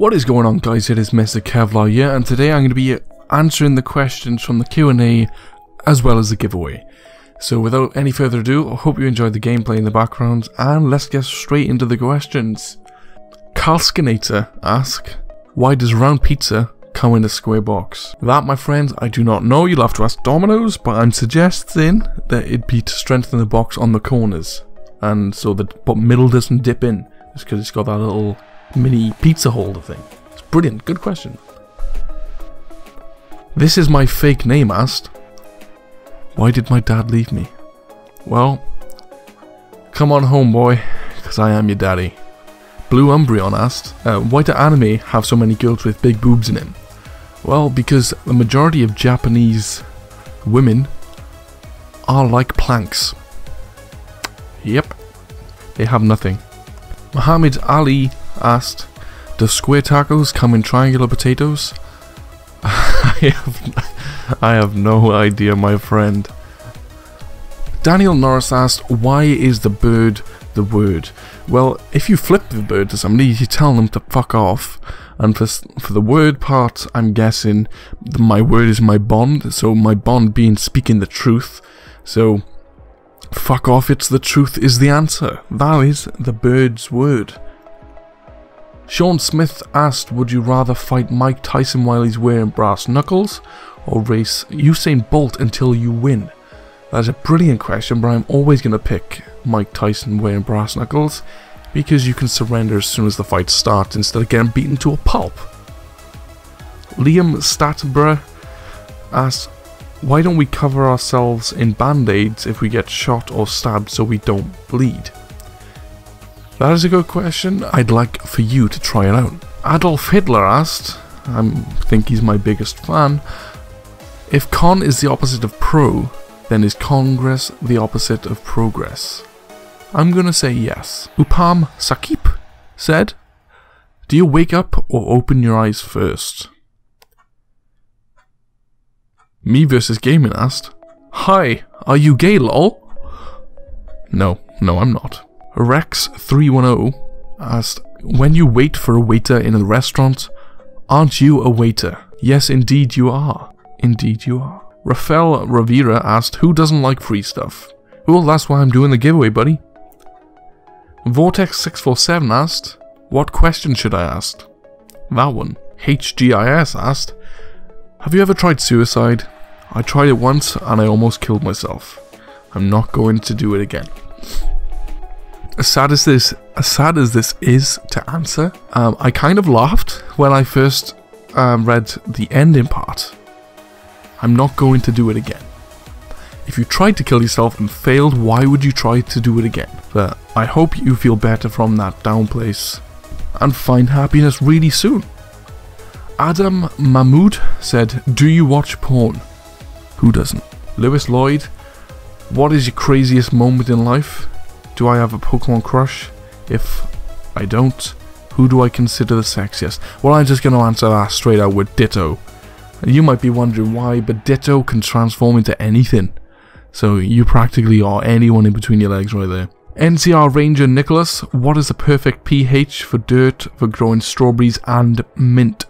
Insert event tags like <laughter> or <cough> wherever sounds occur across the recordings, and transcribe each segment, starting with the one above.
What is going on guys, it is Mr. Kevlar here and today I'm going to be answering the questions from the Q&A as well as the giveaway. So without any further ado, I hope you enjoyed the gameplay in the background and let's get straight into the questions. Carl Skinator asks, why does round pizza come in a square box? That my friends, I do not know, you'll have to ask Domino's, but I'm suggesting that it be to strengthen the box on the corners and so the middle doesn't dip in. It's because it's got that little mini pizza holder thing. It's brilliant. Good question. This is my fake name asked. Why did my dad leave me? Well, come on home, boy, because I am your daddy. Blue Umbreon asked, uh, why do anime have so many girls with big boobs in them? Well, because the majority of Japanese women are like planks. Yep, they have nothing. Muhammad Ali asked, "Do square tacos come in triangular potatoes? <laughs> I have, I have no idea, my friend. Daniel Norris asked, Why is the bird the word? Well, if you flip the bird to somebody, you tell them to fuck off. And for, for the word part, I'm guessing my word is my bond, so my bond being speaking the truth. So, fuck off, it's the truth is the answer. That is the bird's word. Sean Smith asked, would you rather fight Mike Tyson while he's wearing brass knuckles, or race Usain Bolt until you win? That's a brilliant question, but I'm always going to pick Mike Tyson wearing brass knuckles, because you can surrender as soon as the fight starts instead of getting beaten to a pulp. Liam Stattenborough asks, why don't we cover ourselves in band-aids if we get shot or stabbed so we don't bleed? That is a good question. I'd like for you to try it out. Adolf Hitler asked, I think he's my biggest fan, if con is the opposite of pro, then is congress the opposite of progress? I'm gonna say yes. Upam Sakip said, Do you wake up or open your eyes first? Me versus Gaming asked, Hi, are you gay lol? No, no I'm not. Rex310 asked, When you wait for a waiter in a restaurant, aren't you a waiter? Yes, indeed you are. Indeed you are. Rafael Rivera asked, Who doesn't like free stuff? Well, that's why I'm doing the giveaway, buddy. Vortex647 asked, What question should I ask? That one. HGIS asked, Have you ever tried suicide? I tried it once and I almost killed myself. I'm not going to do it again as sad as this, as sad as this is to answer, um, I kind of laughed when I first um, read the ending part. I'm not going to do it again. If you tried to kill yourself and failed, why would you try to do it again? But I hope you feel better from that down place and find happiness really soon. Adam Mahmood said, Do you watch porn? Who doesn't? Lewis Lloyd, what is your craziest moment in life? Do I have a Pokemon crush? If I don't, who do I consider the sexiest? Well, I'm just going to answer that straight out with Ditto. You might be wondering why, but Ditto can transform into anything. So you practically are anyone in between your legs right there. NCR Ranger Nicholas, what is the perfect pH for dirt for growing strawberries and mint?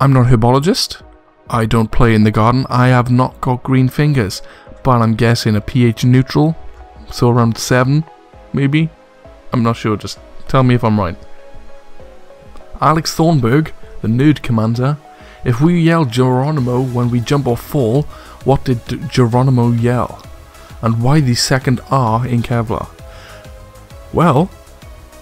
I'm not a herbologist. I don't play in the garden. I have not got green fingers. But I'm guessing a pH neutral, so around 7 maybe? I'm not sure, just tell me if I'm right. Alex Thornburg, the nerd commander. If we yell Geronimo when we jump or fall, what did Geronimo yell? And why the second R in Kevlar? Well,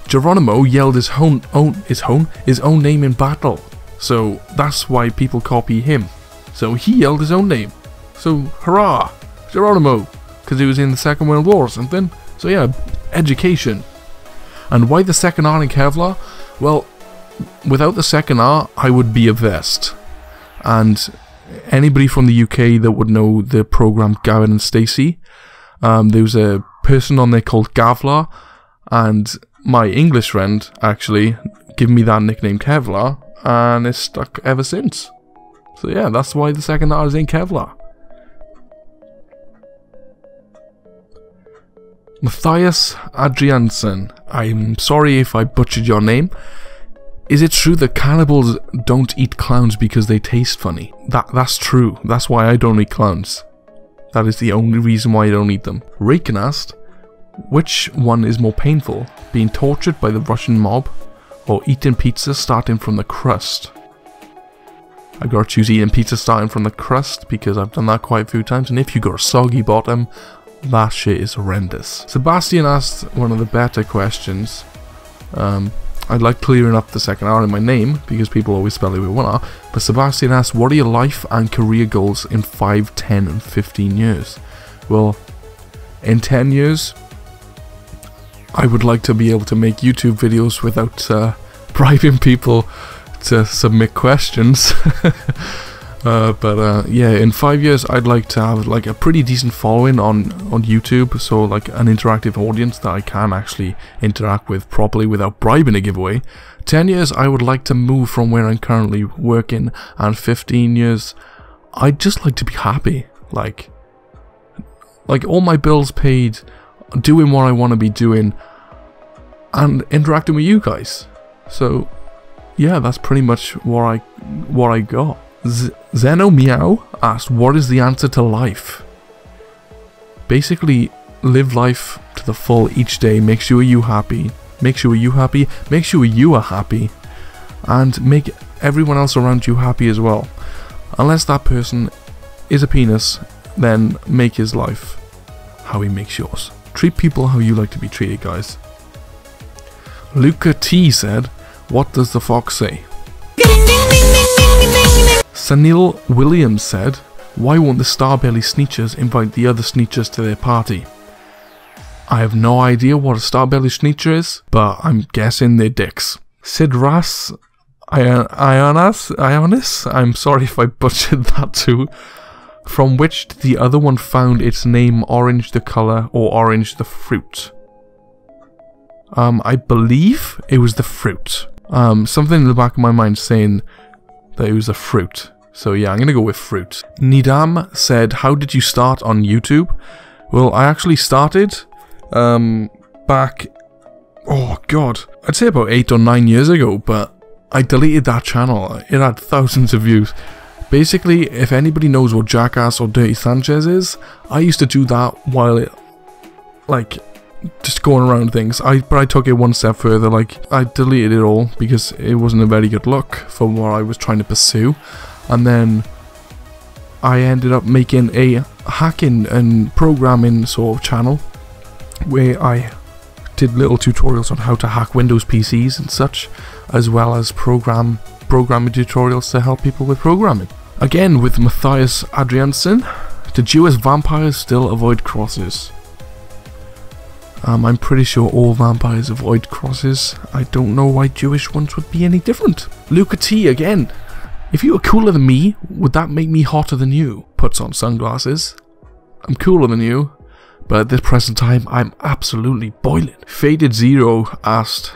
Geronimo yelled his own, own, his own, his own name in battle. So that's why people copy him. So he yelled his own name. So hurrah, Geronimo, because he was in the Second World War or something. So yeah, education. And why the second R in Kevlar? Well, without the second R, I would be a vest. And anybody from the UK that would know the program Gavin and Stacey, um, there was a person on there called Gavlar, and my English friend actually gave me that nickname Kevlar, and it's stuck ever since. So yeah, that's why the second R is in Kevlar. Matthias Adriansen, I'm sorry if I butchered your name. Is it true that cannibals don't eat clowns because they taste funny? That that's true. That's why I don't eat clowns. That is the only reason why I don't eat them. Raken asked, which one is more painful, being tortured by the Russian mob or eating pizza starting from the crust? I gotta choose eating pizza starting from the crust because I've done that quite a few times and if you got a soggy bottom, that shit is horrendous. Sebastian asked one of the better questions. Um, I'd like clearing up the second R in my name because people always spell it with one R. But Sebastian asked, what are your life and career goals in 5, 10 and 15 years? Well, in 10 years, I would like to be able to make YouTube videos without uh, <laughs> bribing people to submit questions. <laughs> uh, but uh, yeah, in five years, I'd like to have like a pretty decent following on on YouTube, so like an interactive audience that I can actually interact with properly without bribing a giveaway. Ten years, I would like to move from where I'm currently working, and fifteen years, I'd just like to be happy, like, like all my bills paid doing what I want to be doing and interacting with you guys. So, yeah, that's pretty much what I what I got. Z Zeno Meow asked, "What is the answer to life?" Basically, live life to the full each day. Make sure you happy. Make sure you happy. Make sure you are happy, and make everyone else around you happy as well. Unless that person is a penis, then make his life how he makes yours. Treat people how you like to be treated, guys. Luca T said, What does the fox say? Sanil Williams said, Why won't the Starbelly Sneechers invite the other Sneechers to their party? I have no idea what a Starbelly Sneecher is, but I'm guessing they're dicks. Sid Ras Ionas, Ionis, I'm sorry if I butchered <laughs> that too, from which the other one found its name Orange the colour or Orange the fruit. Um, I believe it was the fruit. Um, something in the back of my mind saying that it was a fruit. So yeah, I'm gonna go with fruit. Nidam said, how did you start on YouTube? Well, I actually started um, back, oh god, I'd say about 8 or 9 years ago, but I deleted that channel. It had thousands of views. Basically, if anybody knows what Jackass or Dirty Sanchez is, I used to do that while it, like, just going around things. I but I took it one step further. Like I deleted it all because it wasn't a very good look for what I was trying to pursue, and then I ended up making a hacking and programming sort of channel where I did little tutorials on how to hack Windows PCs and such, as well as program programming tutorials to help people with programming. Again with Matthias Adriansen, do Jewish vampires still avoid crosses? Um, I'm pretty sure all vampires avoid crosses. I don't know why Jewish ones would be any different. Luca T again. If you were cooler than me, would that make me hotter than you? Puts on sunglasses. I'm cooler than you, but at this present time, I'm absolutely boiling. Faded Zero asked,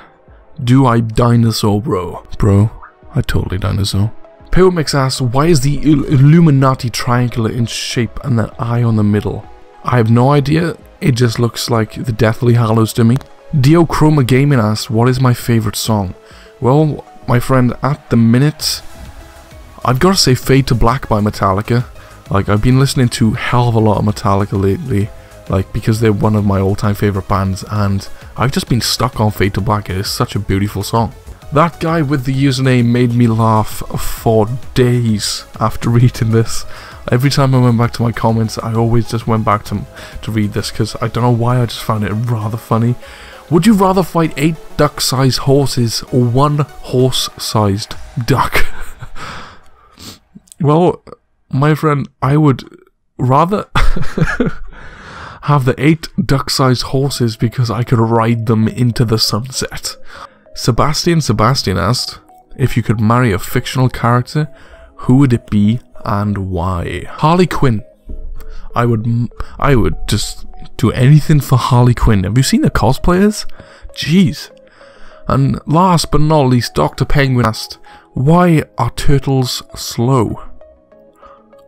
Do I dinosaur, bro? Bro, I totally dinosaur. Pyromix asks, Why is the Illuminati triangular in shape and the eye on the middle? I have no idea. It just looks like the Deathly Hallows to me. Dio Chroma Gaming asks, what is my favourite song? Well, my friend, at the minute, I've got to say Fade to Black by Metallica. Like, I've been listening to hell of a lot of Metallica lately, like, because they're one of my all-time favourite bands, and I've just been stuck on Fade to Black. It is such a beautiful song. That guy with the username made me laugh for days after <laughs> reading this. Every time I went back to my comments, I always just went back to, to read this because I don't know why I just found it rather funny. Would you rather fight 8 duck-sized horses or one horse-sized duck? <laughs> well, my friend, I would rather <laughs> have the 8 duck-sized horses because I could ride them into the sunset. Sebastian Sebastian asked, if you could marry a fictional character, who would it be and why? Harley Quinn. I would, I would just do anything for Harley Quinn. Have you seen the cosplayers? Jeez. And last but not least, Dr. Penguin asked, why are turtles slow?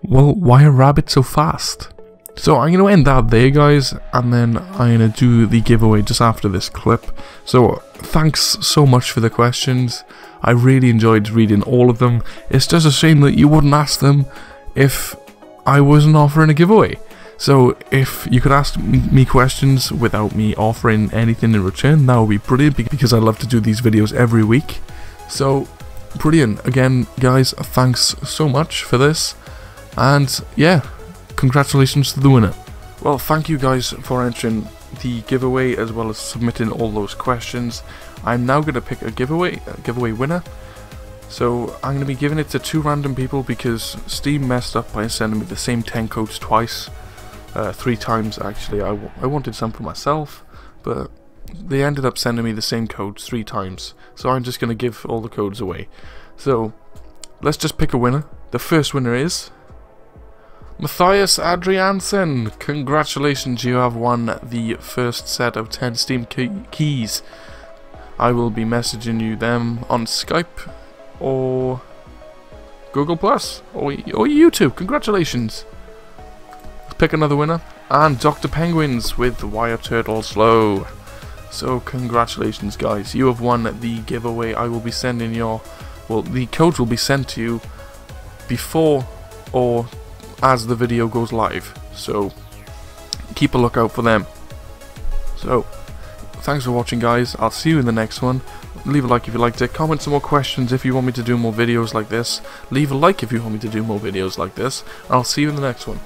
Well, why are rabbits so fast? So I'm going to end that there guys and then I'm going to do the giveaway just after this clip. So thanks so much for the questions. I really enjoyed reading all of them. It's just a shame that you wouldn't ask them if I wasn't offering a giveaway. So if you could ask me questions without me offering anything in return, that would be brilliant because I love to do these videos every week. So brilliant. Again, guys, thanks so much for this. And yeah, congratulations to the winner. Well, thank you guys for entering the giveaway as well as submitting all those questions. I'm now going to pick a giveaway, a giveaway winner. So I'm going to be giving it to two random people because Steam messed up by sending me the same 10 codes twice uh, three times actually. I, I wanted some for myself, but they ended up sending me the same codes three times. So I'm just going to give all the codes away. So let's just pick a winner. The first winner is Matthias Adriansen. Congratulations, you have won the first set of 10 Steam key keys. I will be messaging you them on Skype or Google Plus or, or YouTube. Congratulations Let's pick another winner. And Dr. Penguins with Wire Turtle Slow. So congratulations guys, you have won the giveaway. I will be sending your, well the codes will be sent to you before or as the video goes live. So keep a lookout for them. So thanks for watching guys, I'll see you in the next one. Leave a like if you liked it, comment some more questions if you want me to do more videos like this. Leave a like if you want me to do more videos like this. I'll see you in the next one.